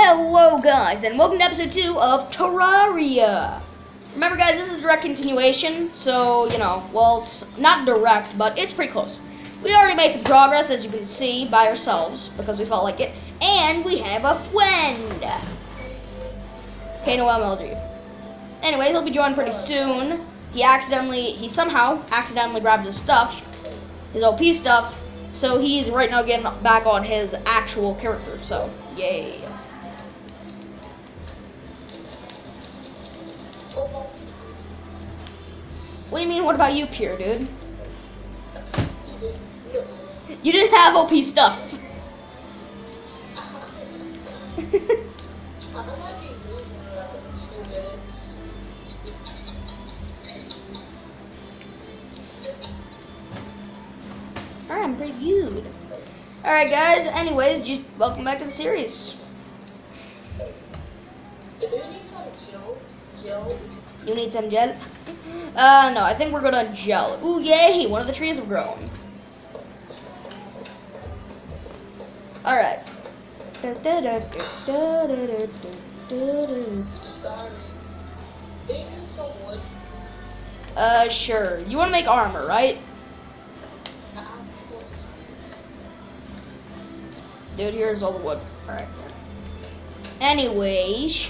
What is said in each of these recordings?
Hello, guys, and welcome to episode 2 of Terraria. Remember, guys, this is a direct continuation, so, you know, well, it's not direct, but it's pretty close. We already made some progress, as you can see, by ourselves, because we felt like it, and we have a friend. Okay, Noel. Anyway, he'll be joining pretty soon. He accidentally, he somehow accidentally grabbed his stuff, his OP stuff, so he's right now getting back on his actual character, so, yay. What do you mean, what about you, Pure, dude? You didn't have OP stuff. Alright, I'm pretty good. Alright, guys, anyways, just welcome back to the series. You need some gel? Uh, no, I think we're gonna gel. Ooh, yay, one of the trees have grown. Alright. Uh, sure. You wanna make armor, right? Dude, here's all the wood. Alright. Anyways,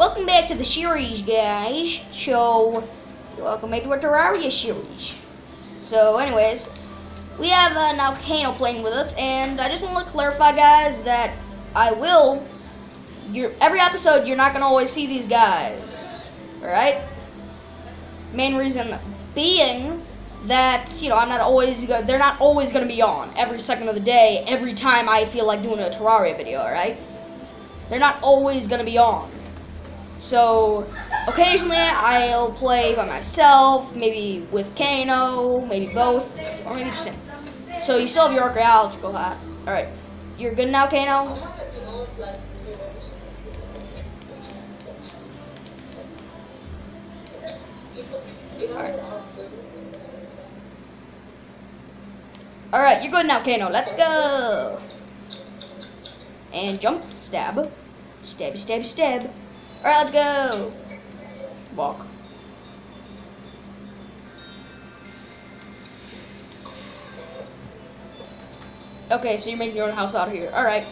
welcome back to the series, guys. So, welcome back to our Terraria series. So, anyways, we have uh, now playing with us, and I just want to clarify, guys, that I will. Every episode, you're not gonna always see these guys. Alright? Main reason being that you know I'm not always they're not always going to be on every second of the day every time I feel like doing a Terraria video, all right? They're not always going to be on. So occasionally I'll play by myself, maybe with Kano, maybe both, or maybe just him. So you still have your archaeological hat. All right, you're good now, Kano. not gonna be on for like three minutes. You, you know what I'll do? All right, you're good now, Kano. Let's go. And jump, stab, stab, stab, stab. All right, let's go. Walk. Okay, so you're making your own house out of here. All right.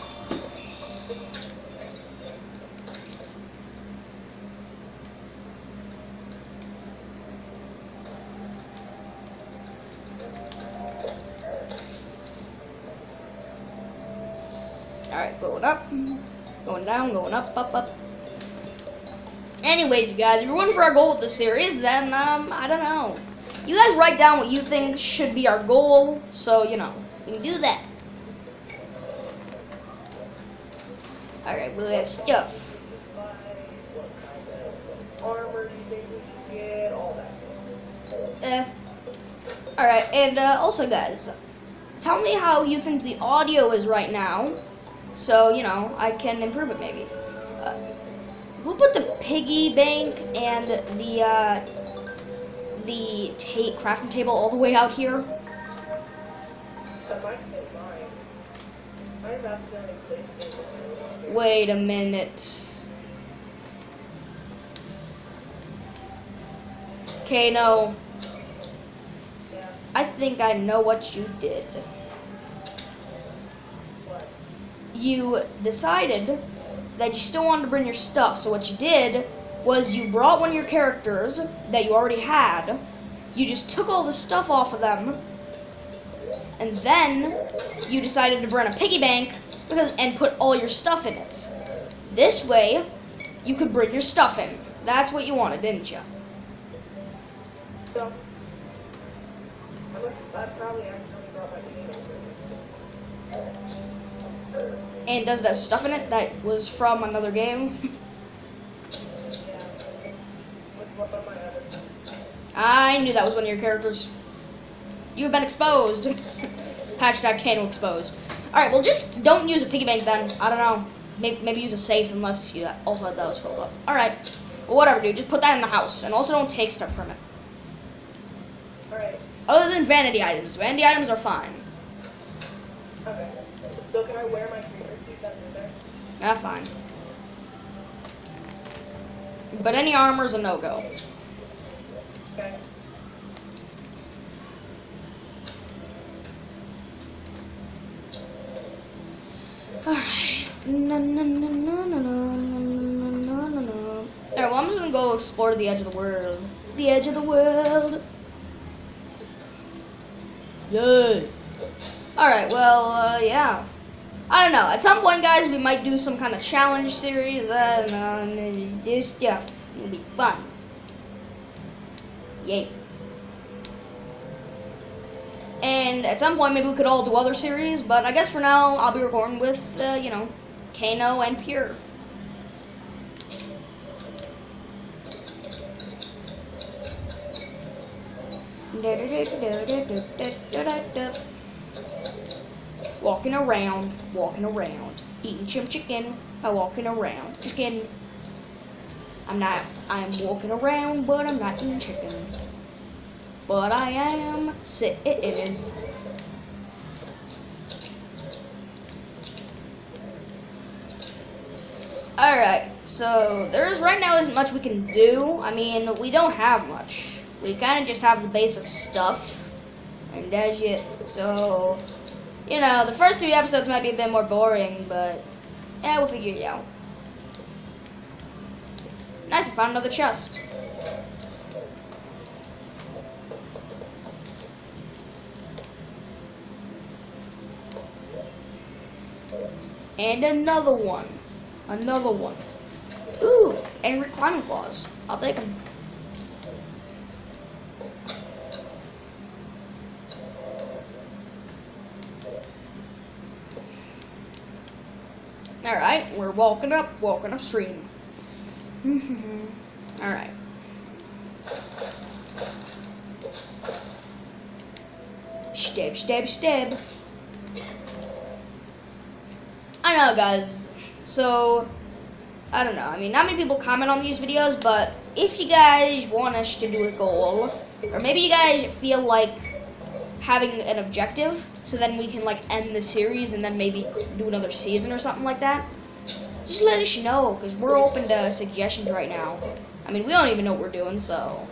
All right, going up, going down, going up, up, up. Anyways, you guys, if you're wondering for our goal with the series, then um, I don't know. You guys write down what you think should be our goal, so you know we can do that. All right, we have stuff. armor you think we should get, all that. Eh. All right, and uh, also, guys, tell me how you think the audio is right now, so you know I can improve it maybe. Who put the piggy bank and the uh, the ta- crafting table all the way out here? Wait a minute. Okay, no. I think I know what you did. you decided that you still wanted to bring your stuff. So what you did was you brought one of your characters that you already had. You just took all the stuff off of them, and then you decided to burn a piggy bank because and put all your stuff in it. This way, you could bring your stuff in. That's what you wanted, didn't you? So, I probably brought my game over. And does it have stuff in it that was from another game? Yeah. With what about my other I knew that was one of your characters. You have been exposed. Hashtag Kano exposed. Alright, well just don't use a piggy bank then. I don't know. Maybe, maybe use a safe unless you also had those filled up. Alright. Well, whatever, dude. Just put that in the house. And also don't take stuff from it. Alright, Other than vanity items. Vanity items are fine. Can I wear my suit that's in there? Not fine. But any armor is a no go. Okay. Alright. No, no, no, no, no, no, no, no, no. Alright, well, I'm just gonna go explore the edge of the world. The edge of the world. Yay. Alright, well, uh, yeah. I don't know. At some point, guys, we might do some kind of challenge series. Maybe this stuff. It'll be fun. Yay. And at some point, maybe we could all do other series, but I guess for now, I'll be recording with, uh, you know, Kano and Pure. Walking around, walking around, eating some chicken by walking around. Chicken. I'm not, I'm walking around, but I'm not eating chicken. But I am sitting. Alright, so there's right now isn't much we can do. I mean, we don't have much. We kind of just have the basic stuff. And that's it. So, you know, the first three episodes might be a bit more boring, but yeah, we'll figure it out. Nice, I found another chest. And another one. Another one. Ooh, and climbing claws. I'll take them. Alright, we're walking up, walking upstream. Mm-hmm. Alright. Stab, stab, stab. I know, guys. So, I don't know. I mean, not many people comment on these videos, but if you guys want us to do a goal, or maybe you guys feel like having an objective, so then we can like end the series and then maybe do another season or something like that, just let us know, because we're open to suggestions right now. I mean, we don't even know what we're doing, so.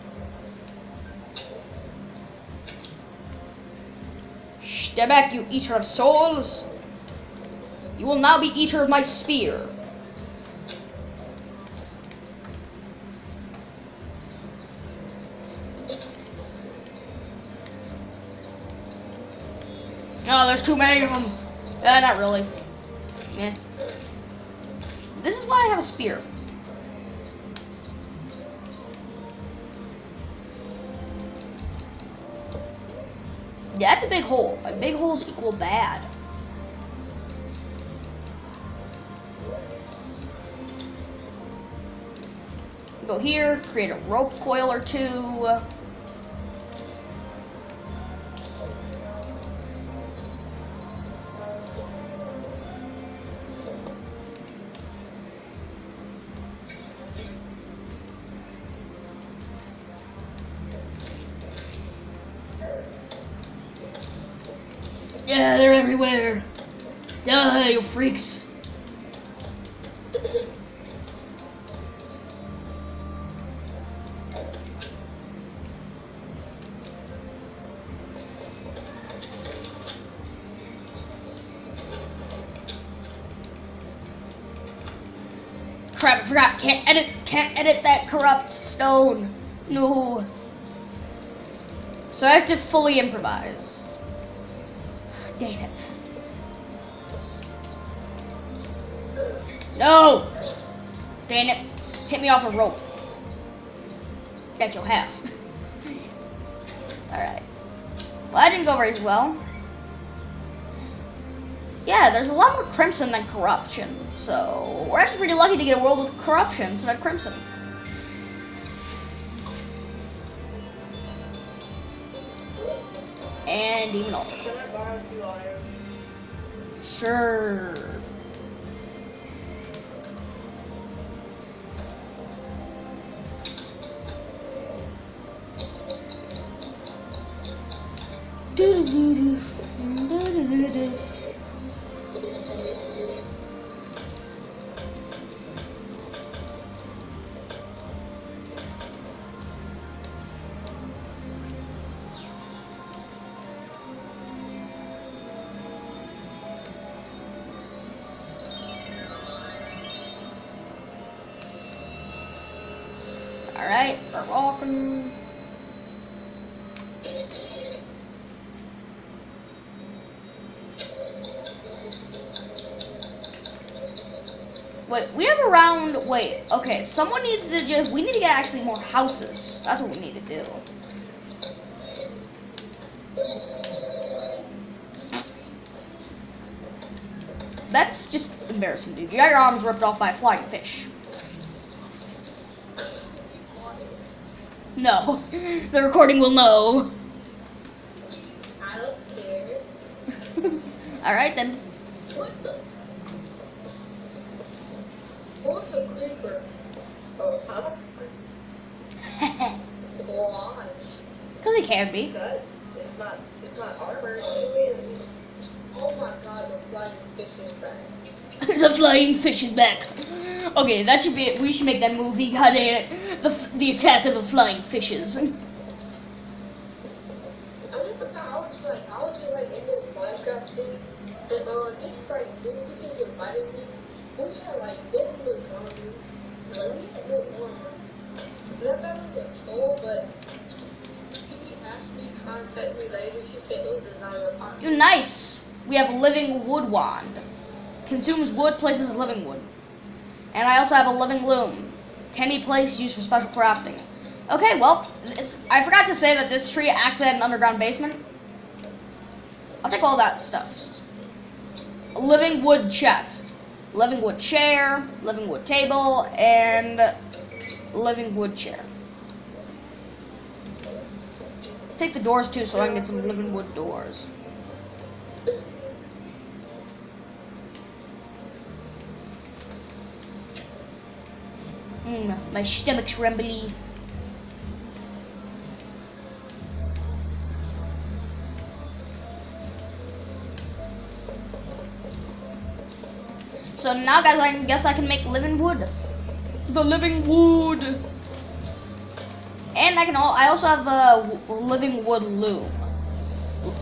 Step back, you eater of souls! You will now be eater of my spear. Oh, there's too many of them. Uh, not really. Yeah. I have a spear. Yeah, that's a big hole. And big holes equal bad. Go here, create a rope coil or two. Die, you freaks. Crap, I forgot. Can't edit, can't edit that corrupt stone. No. So I have to fully improvise. Dang it. No! Dang it. Hit me off a rope. At your house. Alright. Well, that didn't go very well. Yeah, there's a lot more crimson than corruption. So, we're actually pretty lucky to get a world with corruption instead of crimson. And two iron? Sure. Alright, we're walking. Wait, we have around. Wait, okay. Someone needs to just. We need to get actually more houses. That's what we need to do. That's just embarrassing, dude. You got your arms ripped off by a flying fish. No, the recording will know. I don't care. All right then. What the? What's a creeper? Oh, Huh? why? Because it can be. Good. It's not. It's not armor. Oh my god, the flying fish is back. the flying fish is back. Okay, that should be it. We should make that movie. God damn it. The, the attack of the flying fishes. I remember time I was like, I was just like in this Minecraft thing, and uh, this like dude he just invited me. We had like nothing but zombies, and like we had no armor. And I thought it was a troll, but he asked me to contact me later. He said he'll design a pocket. You nice. We have a living wood wand. Consumes wood, places living wood. And I also have a living loom. Can be placed used for special crafting. Okay, well, it's, I forgot to say that this tree actually had an underground basement. I'll take all that stuff. A living wood chest, living wood chair, living wood table, and living wood chair. Take the doors too, so I can get some living wood doors. Mm, my stomach's rumbly. So now, guys, I guess I can make living wood. The living wood. And I can. Al- I also have a living wood loom.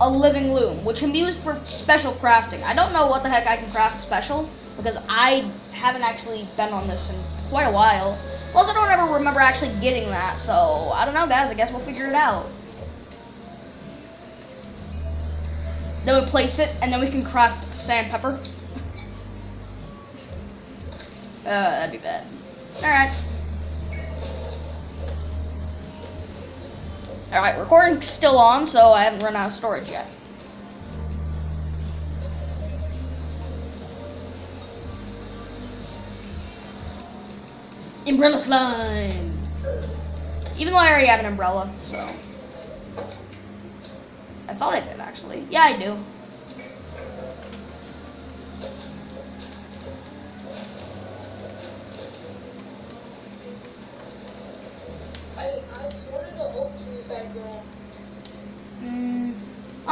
A living loom, which can be used for special crafting. I don't know what the heck I can craft special because I haven't actually been on this in quite a while. Plus, I don't ever remember actually getting that, so I don't know, guys. I guess we'll figure it out. Then we place it, and then we can craft sandpepper. Uh, that'd be bad. Alright. Alright, recording's still on, so I haven't run out of storage yet. Umbrella slime! Even though I already have an umbrella, so. I thought I did actually. Yeah, I do.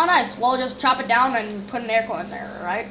Oh, nice. Well, just chop it down and put an acorn in there, right?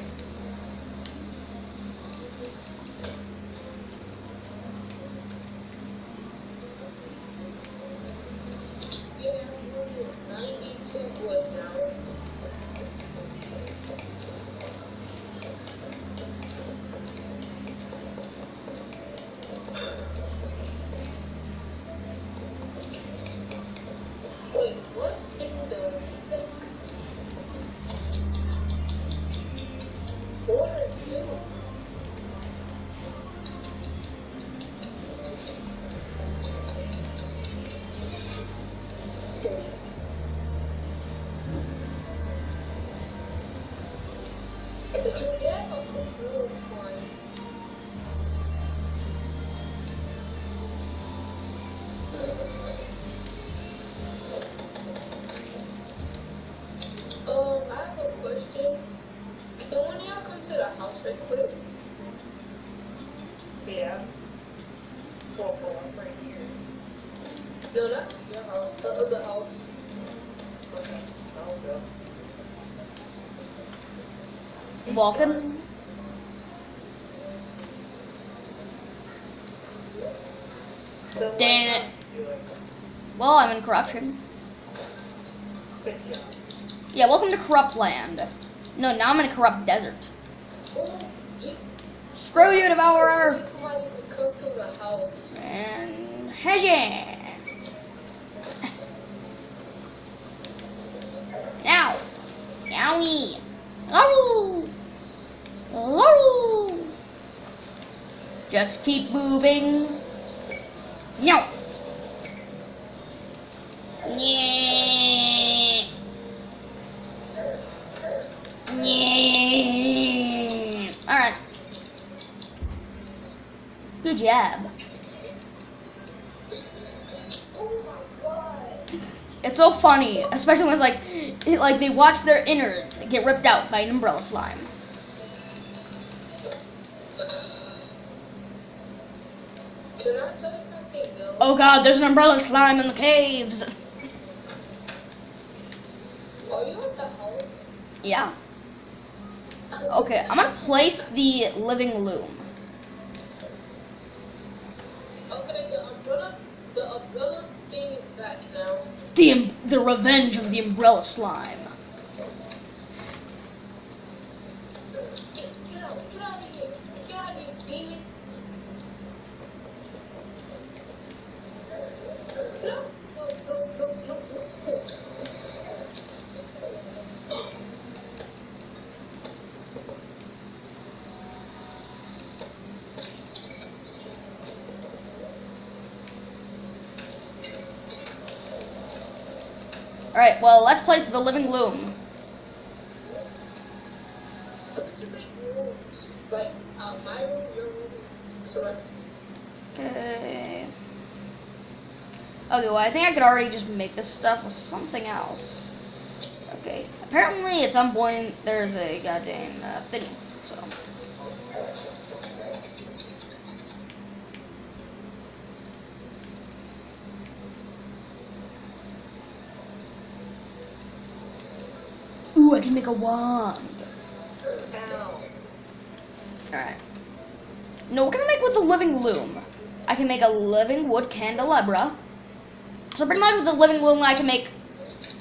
Walking. Dang it. Well, I'm in corruption. Yeah, welcome to corrupt land. No, now I'm in a corrupt desert. Screw you, Devourer! To come to. And Hedgie! Now! Yowie! Laru! Just keep moving. No! Yeah! Yeah! Alright. Good job. It's so funny, especially when it's like, it, like they watch their innards get ripped out by an umbrella slime. Can I tell you something else? Oh god, there's an umbrella slime in the caves. Are you at the house? Yeah. Okay, I'm gonna place the living loom. Okay, the umbrella, the umbrella thing is back now. The um, the revenge of the umbrella slime. Get, get out, get out of here, get out of here, demon. No, no, no, no, no, no. Alright, well, let's place the living loom. Okay. Okay, well, I think I could already just make this stuff with something else. Okay. Apparently, at some point, there's a goddamn uh, thingy, so. Ooh, I can make a wand. Alright. No, what can I make with the living loom? I can make a living wood candelabra. So pretty much with the living loom, I can make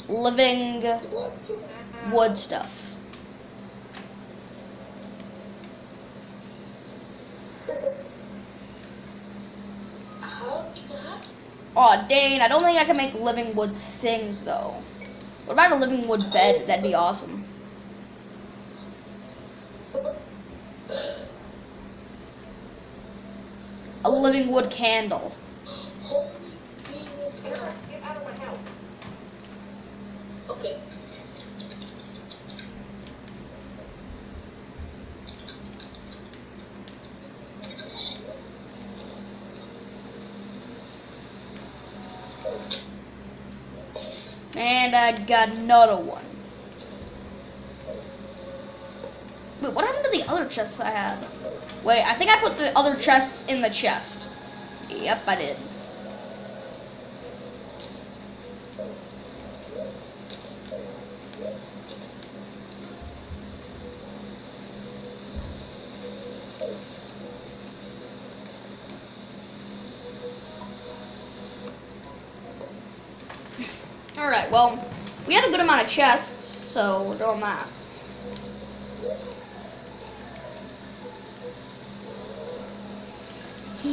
living wood stuff. How can I? Aw, dang, I don't think I can make living wood things, though. What about a living wood bed? That'd be awesome. Living wood candle. And I got another one. Wait, what happened to the other chests I had? Wait, I think I put the other chests in the chest. Yep, I did. Alright, well, we have a good amount of chests, so we're doing that.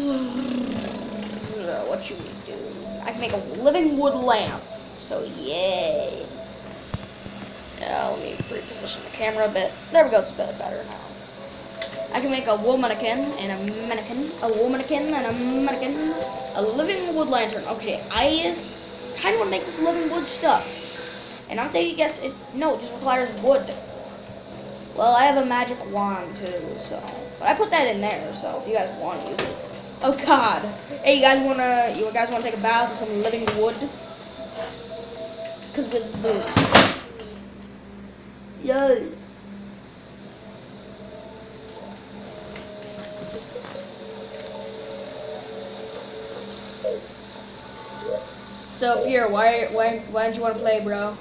what should we do? I can make a living wood lamp. So yay. Now let me reposition the camera a bit. There we go, it's a bit better now. I can make a womanikin and a mannequin, a womanikin and a mannequin, a living wood lantern. Okay, I kind of want to make this living wood stuff. And I'm taking a guess, it, no, it just requires wood. Well, I have a magic wand too, so. But I put that in there, so if you guys want to use it. Oh god. Hey, you guys wanna, you guys wanna take a bath with some living wood? Cause with the, yay. So Pierre, why why why don't you want to play, bro?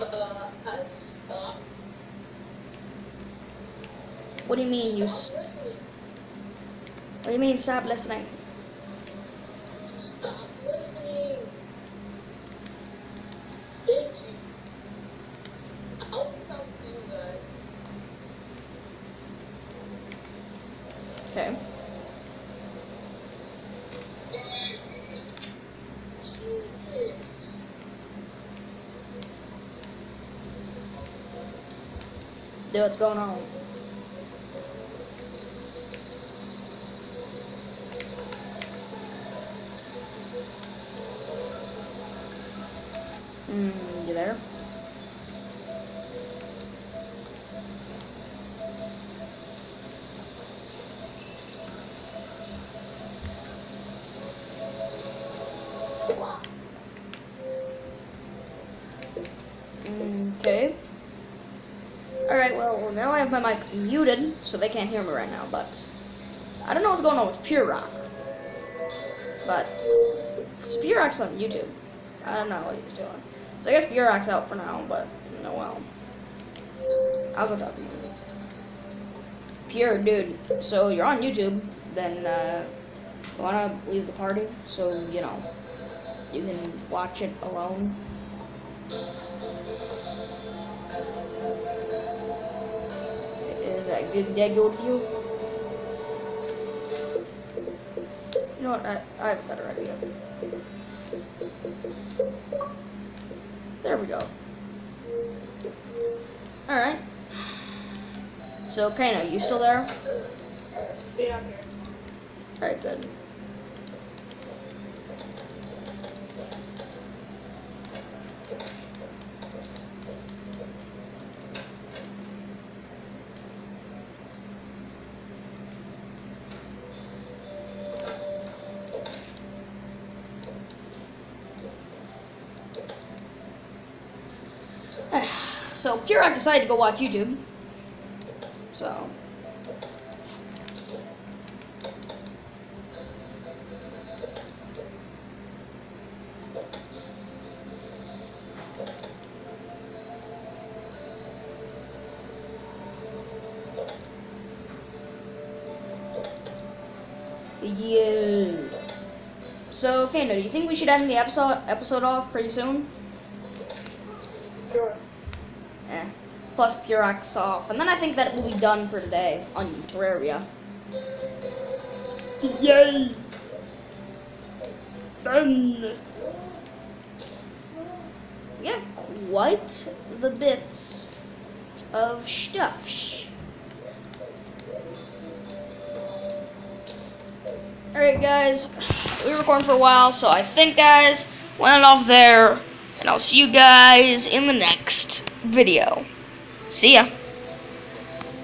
Uh, I stopped. What do you mean you? Stop s- listening. What do you mean stop listening? Stop listening. Thank you. I'll talk to you guys. Okay. Jesus. Dude, what's going on? Hmm, you there? Okay. Alright, well, now I have my mic muted, so they can't hear me right now, but I don't know what's going on with Pure Rock. But Pure Rock's on YouTube. I don't know what he's doing. So I guess Rock's out for now, but no well. I'll go talk to him. Pure, dude, so you're on YouTube, then uh, you wanna leave the party so, you know, you can watch it alone. Is that good? That good with you? You know what? I, I have a better idea. There we go. All right. So, Kano, you still there? Yeah, I'm here. All right, good. So Kirok decided to go watch YouTube. So Yeah. So, Kano, do you think we should end the episode episode off pretty soon? Plus Purex off. And then I think that will be done for today on Terraria. Yay! Done! We have quite the bits of stuff. Alright guys, we were recording for a while, so I think guys, went off there, and I'll see you guys in the next video. See ya.